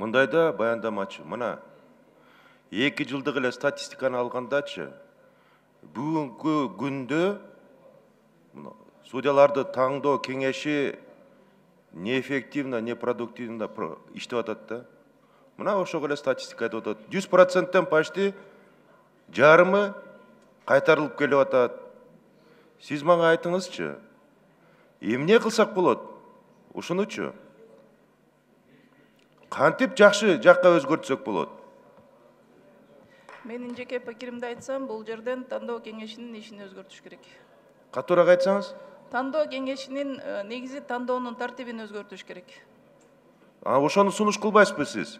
мындайда баяндамачы мына эки жылдык эле статистиканы алгандачы бүгүнкү күндө судьяларды таңдоо кеңеши неэффективно непродуктивно про- иштеп атат да мына ошого эле статистика айтып атат. Жүз проценттен почти жарымы кайтарылып келип атат. Сиз мага айтыңызчы эмне кылсак болот? Ушунучу. Кантип жакшы жакка өзгөртсөк болот менин жеке пикиримди айтсам бул жерден тандоо кеңешинин ишин өзгөртүш керек? Катуураак айтсаңыз тандоо кеңешинин негизи тандоонун тартибин өзгөртүш керек. А ошону сунуш кылбайсызбы сиз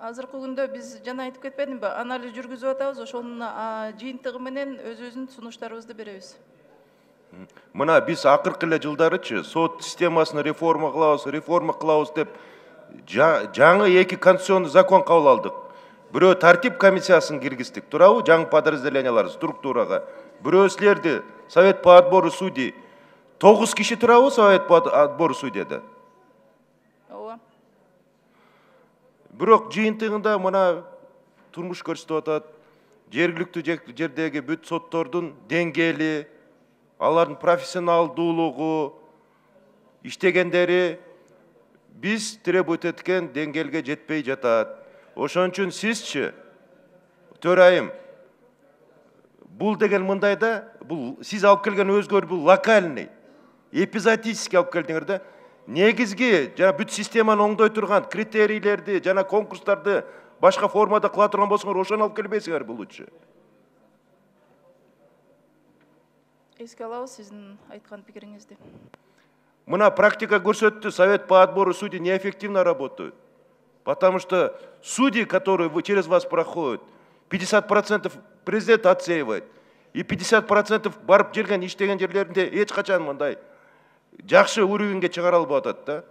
азыркы күндө биз жана айтып кетпедимби анализ жүргүзүп атабыз ошонун жыйынтыгы менен өзүбүздүн сунуштарыбызды беребиз. Мына биз акыркы эле жылдарычы сот системасын реформа кылабыз реформа кылабыз деп жаңы эки конституционный закон кабыл алдык бирөө тартип комиссиясын киргиздик туурабы жаңы подразделениялар структурага бирөө силерди совет по отбору судей. Тогуз киши турабы совет по отбору судьяда ооба бирок жыйынтыгында мына турмуш көрсөтүп атат жергиликтүү жер- жердеги бүт соттордун деңгээли алардын профессионалдуулугу иштегендери биз требовать эткен деңгээлге жетпей жатат. Ошон үчүн сизчи? Төрайым бул деген мындай да бул сиз алып келген өзгөрүү бул локальный эпизодический алып келдиңер да негизги жана бүт системаны оңдой турган критерийлерди жана конкурстарды башка формада кыла турган болсоңор ошону алып келбейсиңер булучу эске алабыз сиздин айткан пикириңизди. Мына практика көрсөттү совет по отбору судей неэффективно работают. Потому что судьи которые через вас проходят 50 процентов президент отсеивает и 50 процентов барып келген иштеген жерлеринде эч качан мындай жакшы уровеньге чыгара албай атат да.